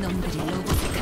놈들이 로봇